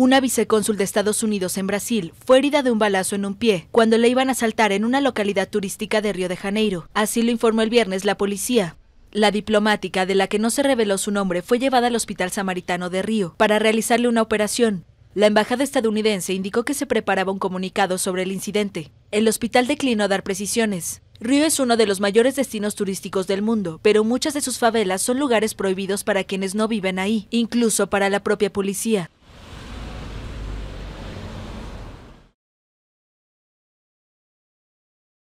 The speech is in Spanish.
Una vicecónsul de Estados Unidos en Brasil fue herida de un balazo en un pie cuando le iban a asaltar en una localidad turística de Río de Janeiro. Así lo informó el viernes la policía. La diplomática, de la que no se reveló su nombre, fue llevada al Hospital Samaritano de Río para realizarle una operación. La embajada estadounidense indicó que se preparaba un comunicado sobre el incidente. El hospital declinó dar precisiones. Río es uno de los mayores destinos turísticos del mundo, pero muchas de sus favelas son lugares prohibidos para quienes no viven ahí, incluso para la propia policía.